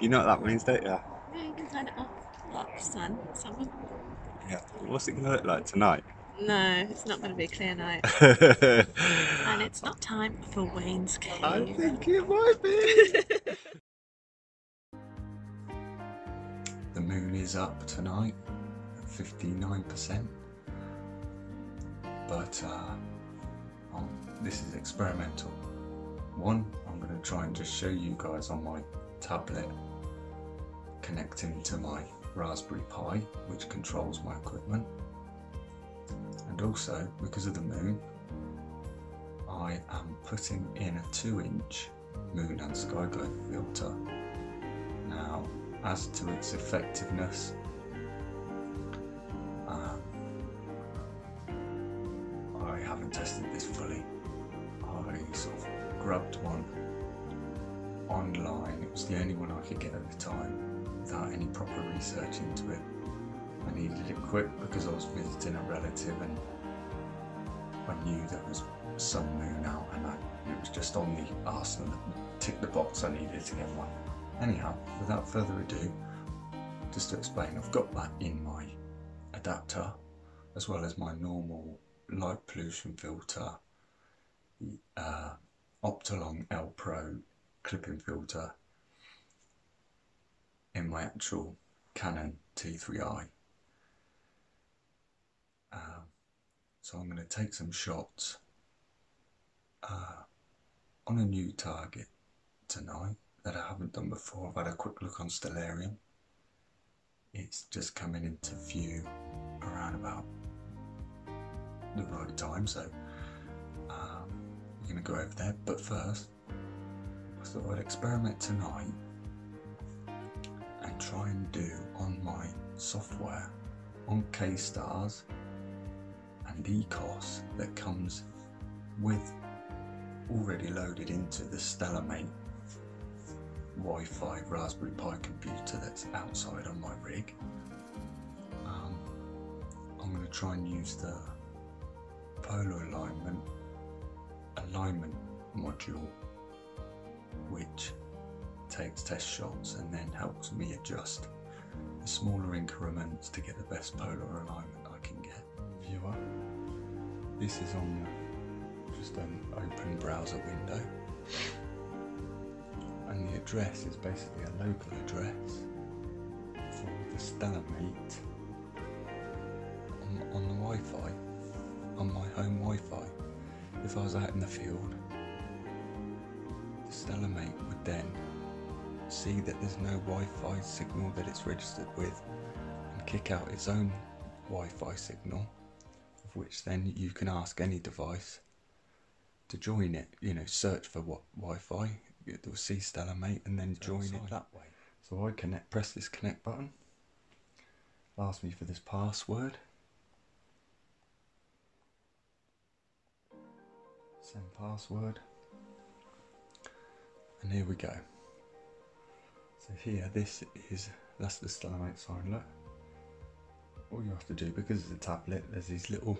you know what that means, don't you? Yeah, you can turn it off. Like sun, summer. Yeah. What's it going to look like tonight? No, it's not going to be a clear night. and it's not time for Wayne's Cave. I think it might be. the moon is up tonight 59%. But uh, um, this is experimental. One, I'm going to try and just show you guys on my tablet connecting to my Raspberry Pi, which controls my equipment. And also, because of the moon, I am putting in a 2 inch moon and sky glow filter. Now, as to its effectiveness, the time without any proper research into it. I needed it quick because I was visiting a relative and I knew there was some moon out and I, it was just on the arsenal ticked the box I needed to get one. Anyhow, without further ado, just to explain, I've got that in my adapter as well as my normal light pollution filter, uh, Optolong L Pro clipping filter in my actual Canon T3i. Um, so I'm going to take some shots uh, on a new target tonight that I haven't done before. I've had a quick look on Stellarium. It's just coming into view around about the right time, so um, we're going to go over there. But first, I thought I'd experiment tonight try and do on my software on K-Stars and Ekos that comes with already loaded into the Stellarmate Wi-Fi Raspberry Pi computer that's outside on my rig. Um, I'm going to try and use the polar alignment alignment module which takes test shots and then helps me adjust the smaller increments to get the best polar alignment I can get. Viewer, this is on just an open browser window and the address is basically a local address for the Stellarmate on, on the Wi-Fi, on my home Wi-Fi. If I was out in the field, the Stellarmate would then see that there's no Wi-Fi signal that it's registered with and kick out its own Wi-Fi signal, of which then you can ask any device to join it. You know, search for what Wi-Fi, it'll see Stellarmate and then join it that way. So I connect, press this connect button. Ask me for this password. Send password. And here we go. So here, this is, that's the Stellarmate sign, look. All you have to do, because it's a tablet, there's these little,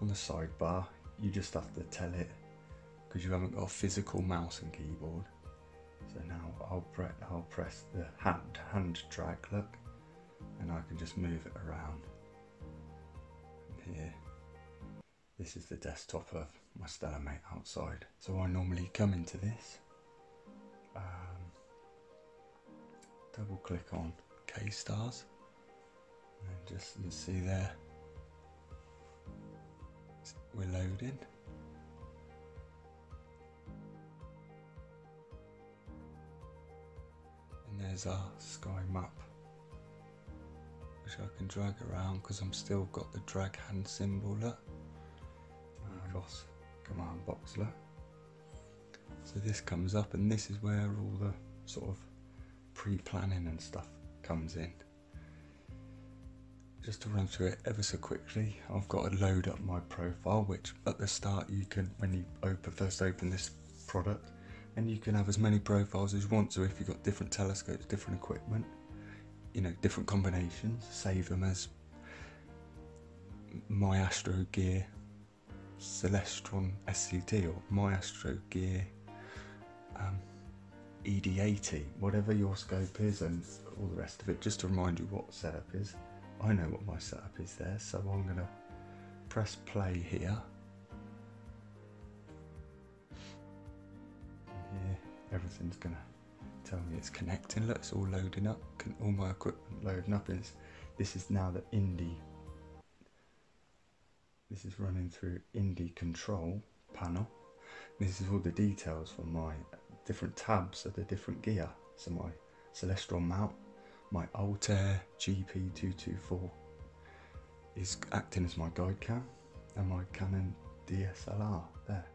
on the sidebar, you just have to tell it, because you haven't got a physical mouse and keyboard. So now I'll, pre I'll press the hand, hand drag, look, and I can just move it around. And here, this is the desktop of my Stellarmate outside. So I normally come into this, um, double click on K stars, and just you see there, we're loading. And there's our sky map, which I can drag around because I'm still got the drag hand symbol up. Across um, command box look. So this comes up, and this is where all the sort of pre-planning and stuff comes in. Just to run through it ever so quickly, I've got to load up my profile, which at the start you can, when you open first open this product, and you can have as many profiles as you want. So if you've got different telescopes, different equipment, you know, different combinations, save them as my Astro Gear Celestron SCT or my Astro Gear um, ED80, whatever your scope is, and all the rest of it, just to remind you what setup is. I know what my setup is there, so I'm going to press play here. Here, everything's going to tell me it's connecting. Look, it's all loading up. All my equipment loading up is. This is now the INDI. This is running through INDI control panel. This is all the details for my different tabs of the different gear. So my Celestial mount, my Altair GP224 is acting as my guide cam and my Canon DSLR there.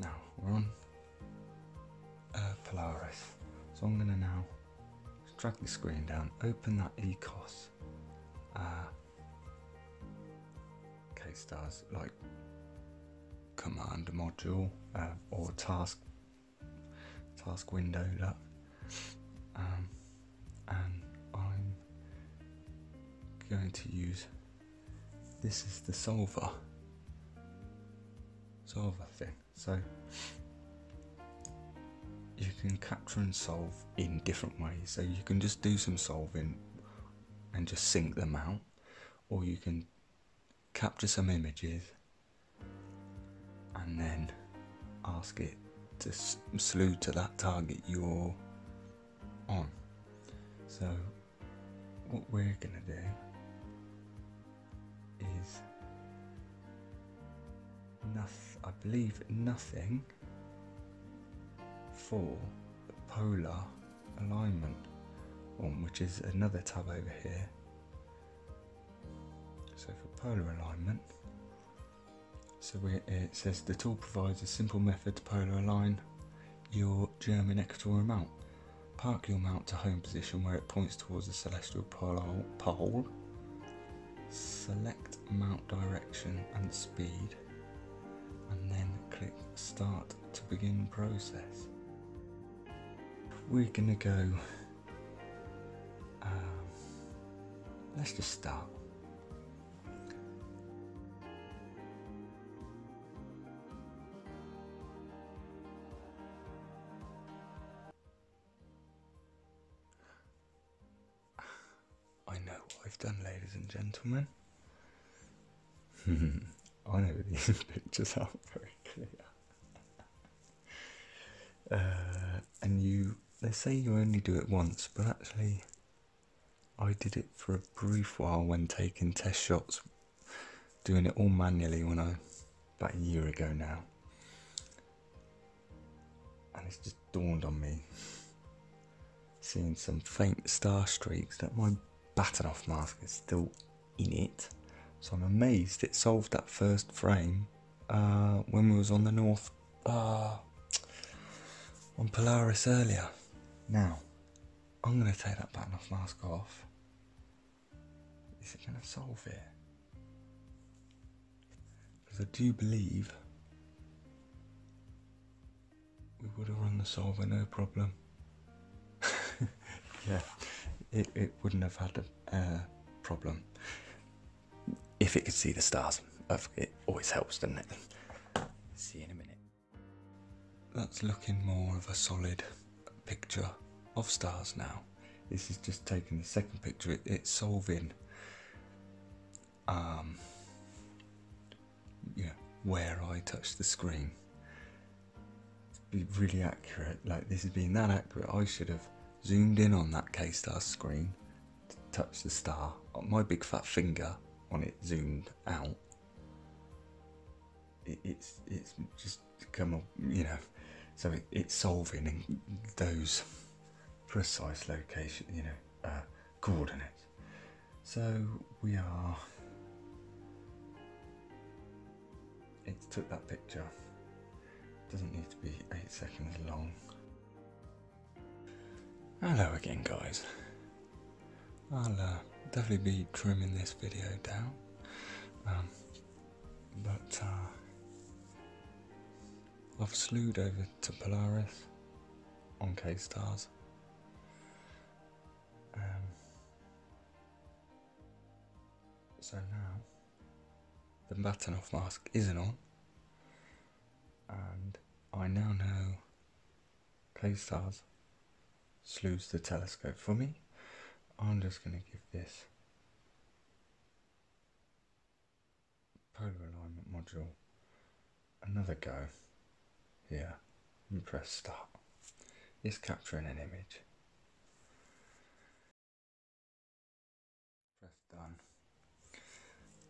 Now we're on uh, Polaris, so I'm going to now drag the screen down, open that Ekos uh, K-Stars like command module uh, or task task window that um, and I'm going to use this is the solver solver thing. So you can capture and solve in different ways. So you can just do some solving and just sync them out or you can capture some images and then ask it to slew to that target you're on. So, what we're going to do is, noth- I believe, nothing for the polar alignment one, which is another tab over here. So, for polar alignment, so it says the tool provides a simple method to polar align your German equatorial mount. Park your mount to home position where it points towards the celestial pole. pole. Select mount direction and speed and then click start to begin process. We're gonna go, um, let's just start. I've done, ladies and gentlemen. I know these pictures aren't very clear. Uh, and you, they say you only do it once, but actually, I did it for a brief while when taking test shots, doing it all manually when I, about a year ago now. And it's just dawned on me, seeing some faint star streaks that my Bahtinov mask is still in it. So I'm amazed it solved that first frame uh, when we was on the north uh, on Polaris earlier. Now, I'm to take that Bahtinov mask off. Is it to solve it? Because I do believe we would have run the solver no problem. yeah it, it wouldn't have had a uh, problem if it could see the stars. It always helps, doesn't it? See you in a minute. That's looking more of a solid picture of stars now. This is just taking the second picture. It, it's solving, um, yeah, where I touch the screen. To be really accurate, like this has been that accurate. I should have zoomed in on that K Star screen to touch the star. My big fat finger on it zoomed out. It, it's it's just come up, you know. So it, it's solving in those precise location, you know, uh, coordinates. So we are. It took that picture. Doesn't need to be eight seconds long. Hello again, guys. I'll uh, definitely be trimming this video down, um, but uh, I've slewed over to Polaris on K Stars. Um, so now the Bahtinov mask isn't on, and I now know K-Stars slews the telescope for me. I'm just going to give this polar alignment module another go here and press start. It's capturing an image. Press done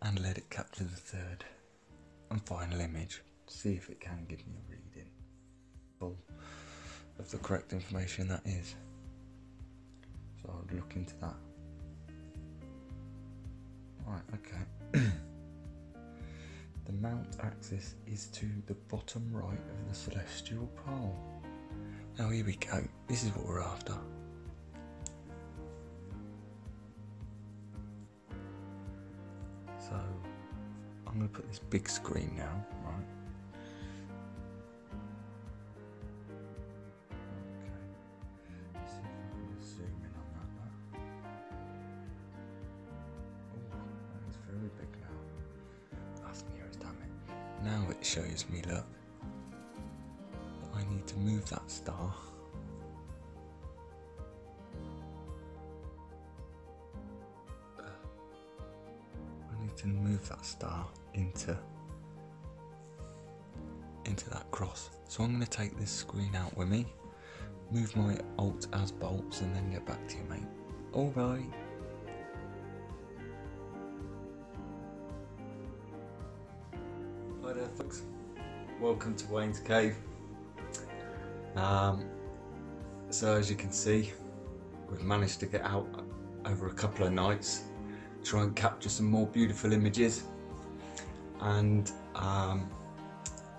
and let it capture the third and final image. See if it can give me a reading full of the correct information that is. So I'll look into that. Right, okay. the mount axis is to the bottom right of the celestial pole. Now here we go. This is what we're after. So I'm going to put this big screen now, right? It. Shows me, look, I need to move that star. I need to move that star into into that cross. So I'm going to take this screen out with me, move my alt as bolts, and then get back to you, mate. All there, folks. Welcome to Wayne's Cave. Um, so as you can see, we've managed to get out over a couple of nights, try and capture some more beautiful images, and um,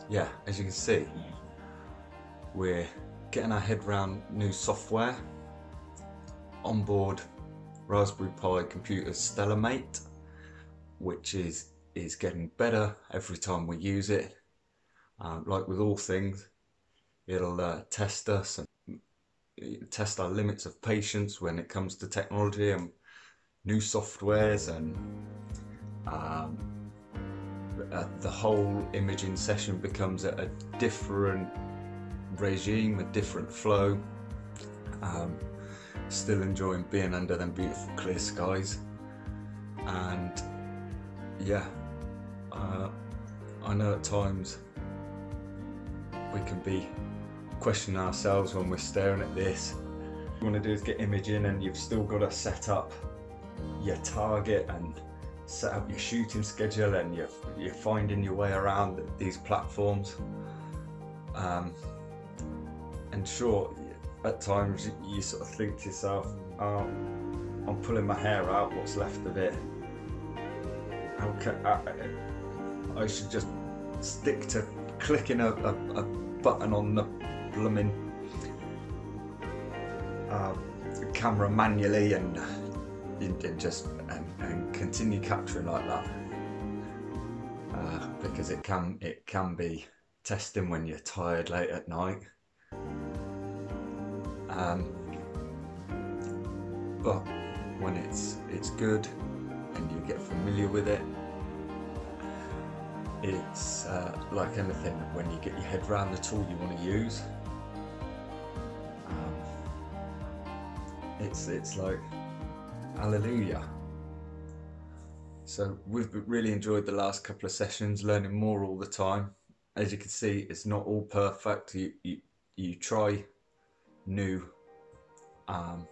yeah, as you can see, we're getting our head around new software onboard Raspberry Pi computer Stellarmate, which is is getting better every time we use it. Um, like with all things, it'll uh, test us and test our limits of patience when it comes to technology and new softwares and um, uh, the whole imaging session becomes a, a different regime, a different flow. Um, still enjoying being under them beautiful clear skies, and yeah, uh, I know at times we can be questioning ourselves when we're staring at this. What you want to do is get imaging, and you've still got to set up your target and set up your shooting schedule and you're, you're finding your way around these platforms um, and sure at times you sort of think to yourself oh, I'm pulling my hair out what's left of it How can, I, I should just stick to clicking a, a, a button on the blooming uh, camera manually and and, just and, and continue capturing like that. Uh, because it can it can be testing when you're tired late at night. Um, but when it's it's good and you get familiar with it it's uh, like anything when you get your head around the tool you want to use um, it's it's like Hallelujah. So we've really enjoyed the last couple of sessions, learning more all the time. As you can see, it's not all perfect. You you, you try new um,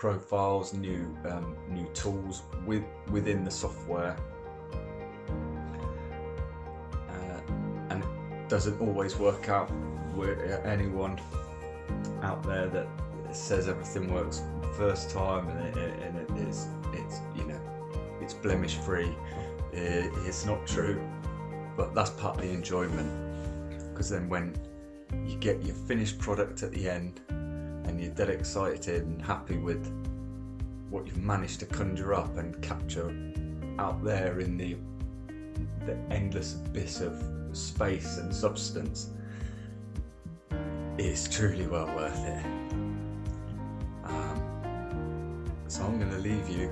profiles, new um, new tools with within the software, doesn't always work out with anyone out there that says everything works first time and, it, and it is it's you know it's blemish free. It, it's not true but that's part of the enjoyment. Because then when you get your finished product at the end and you're dead excited and happy with what you've managed to conjure up and capture out there in the the endless abyss of space and substance it's truly well worth it. Um, so I'm going to leave you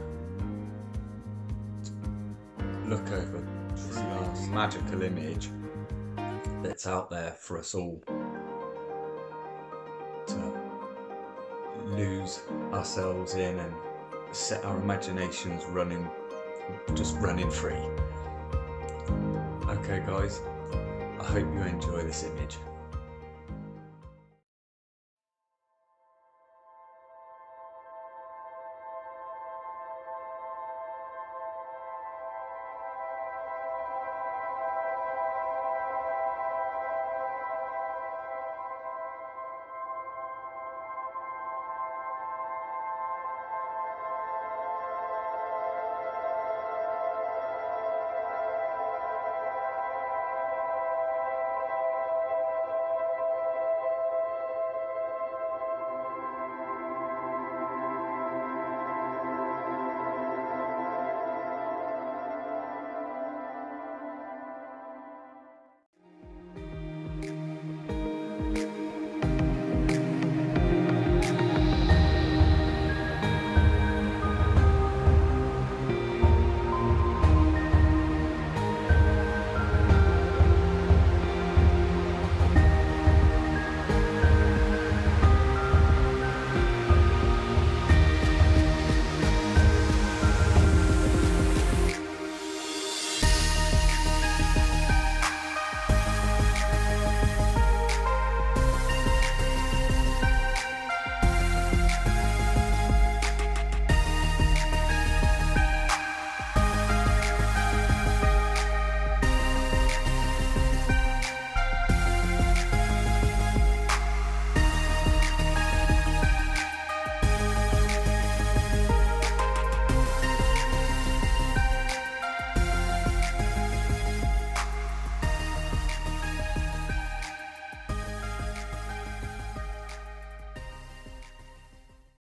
look over this magical image. that's out there for us all to lose ourselves in and set our imaginations running, just running free. Okay, guys, I hope you enjoy this image.